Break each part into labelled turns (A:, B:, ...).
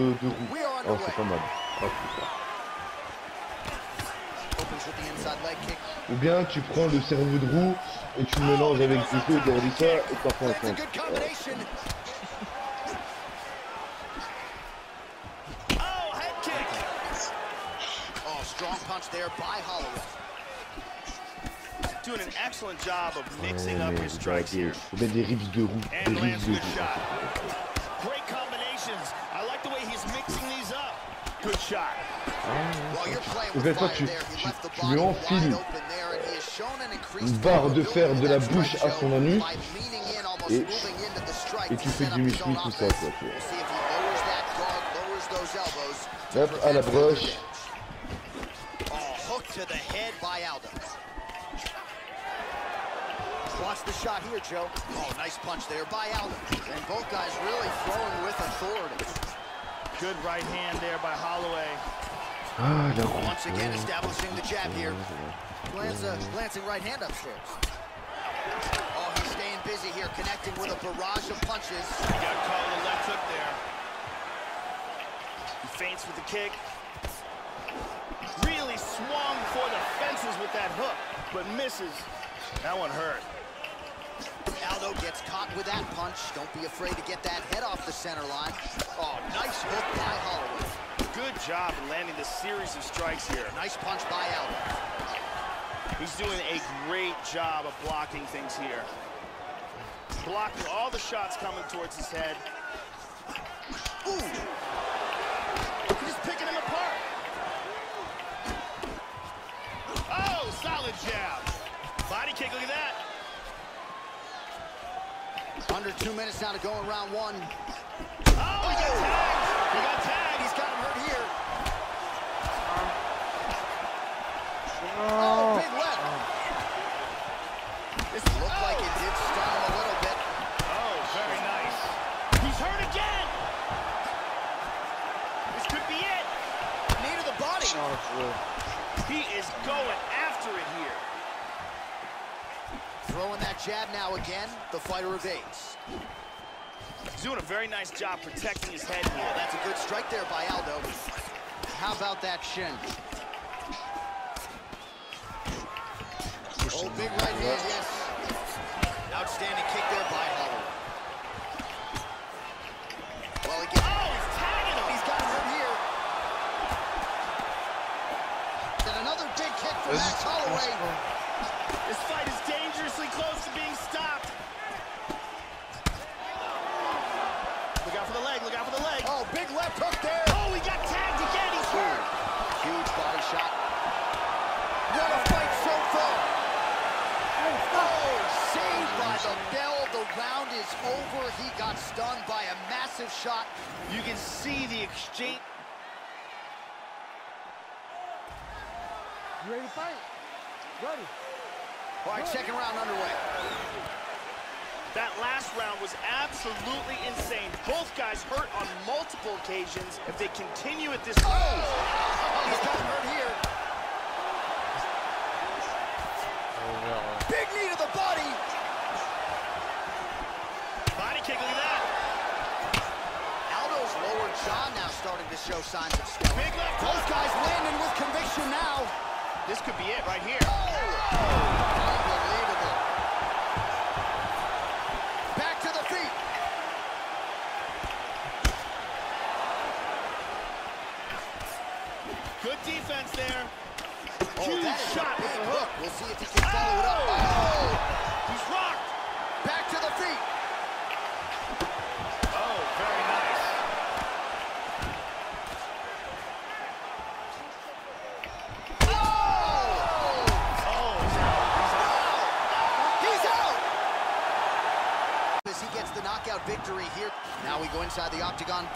A: de, de roue. Oh, c'est pas mal. Oh, Ou bien tu prends le cerveau de roue et tu le mélanges avec du jeu de ça et t'en fais un compte.
B: Strikes here.
A: Faut mettre des rips de roue. Des rips de roue. En fait, toi, tu, tu, tu lui enfiles une barre de fer de la bouche à son anus et, et tu fais du muscu tout ça, quoi. Hop, à la broche.
B: Watch the shot here, Joe. Oh, nice punch there by Aldo. And both guys really throwing with authority. Good right hand there by Holloway.
A: Ah,
B: Once again establishing the jab here. Glance, uh, glancing right hand upstairs. Oh, he's staying busy here, connecting with a barrage of punches. He got caught with a left hook there. He feints with the kick. Really swung for the fences with that hook, but misses. That one hurt. Caught with that punch. Don't be afraid to get that head off the center line. Oh, nice hook by Holloway. Good job in landing the series of strikes here. Nice punch by Aldo. He's doing a great job of blocking things here. Blocking all the shots coming towards his head. Ooh! He's picking him apart. Oh, solid jab. Body kick, look at that. Under two minutes now to go in round one. Oh, he got tagged. He got tagged. He's got him hurt here. Oh, oh, big left. This looked like it did stun him a little bit. Oh, very nice. He's hurt again. This could be it. Knee to the body. He is going after it here. Throwing that jab now again. The fighter evades. He's doing a very nice job protecting his head here. That's a good strike there by Aldo. How about that shin? Oh, big right hand, yes. Outstanding kick there by Holloway. Well, again. Oh, he's tagging him. He's got him hurt here. And another big kick from Max Holloway. This fight is dangerously close to being stopped. Look out for the leg, look out for the leg. Oh, big left hook there. Oh, he got tagged again, he's hurt. Huge body shot. What a fight so far. Oh, saved by the bell. The round is over. He got stunned by a massive shot. You can see the exchange.
C: You ready to fight? Ready.
B: All right, second round underway. That last round was absolutely insane. Both guys hurt on multiple occasions. If they continue at this... Oh! oh he's got him hurt here. Oh, Big knee to the body. Body kick, look at that. Aldo's lower jaw now starting to show signs of swelling. Big left Both guys landing with conviction now. This could be it right here. Oh! Unbelievable. Back to the feet. Good defense there. Oh, Huge shot with the hook. We'll see if he can follow it up. Oh! He's rocked. Back to the feet. Oh, very nice. Oh! Oh! He's out! As he gets the knockout victory here. Now we go inside the octagon.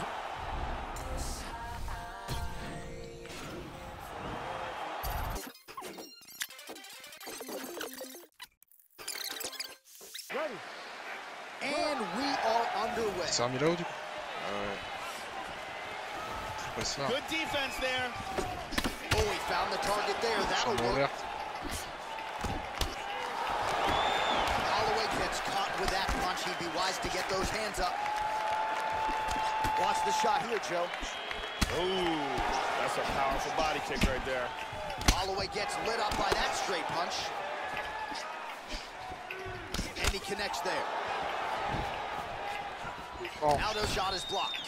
B: And we are underway.
D: C'est remis du coup ouais. Ouais.
B: Good defense there. Oh, he found the target there. That'll
D: Chambre
B: work.
D: ouverte.
B: Holloway gets caught with that punch. He'd be wise to get those hands up. Watch the shot here, Joe.
D: Ooh, that's a powerful body kick right there.
B: Holloway gets lit up by that straight punch. And he connects there.
C: Oh.
B: Aldo's shot is blocked.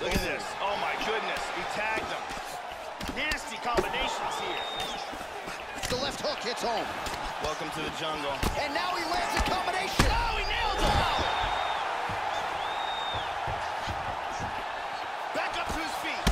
D: Look at this. Oh my goodness. He tagged him. Nasty combinations here.
B: The left hook hits home.
D: Welcome to the jungle.
B: And now he lands a combination.
D: Oh, he nailed him! Back up to his feet.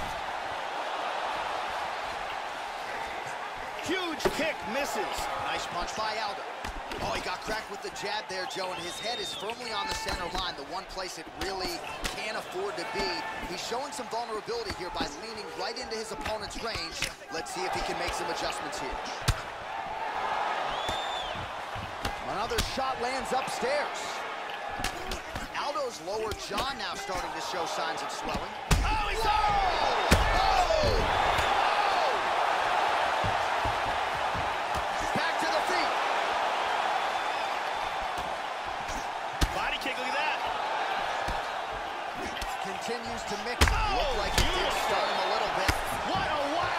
D: Huge kick misses.
B: Nice punch by Aldo. Oh, he got cracked with the jab there, Joe, and his head is firmly on the center line, the one place it really can't afford to be. He's showing some vulnerability here by leaning right into his opponent's range. Let's see if he can make some adjustments here. Another shot lands upstairs. Aldo's lower jaw now starting to show signs of swelling.
D: Oh, he's
B: Oh! Back to the feet.
D: Body kick, look at that.
B: Continues to mix. Looked like it did stun him a little bit.
D: What a